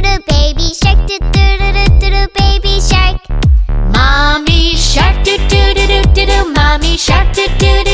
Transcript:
baby. Shark doo doo doo doo doo baby. Shark Mommy shark doo doo doo doo doo mommy. Shark doo doo doo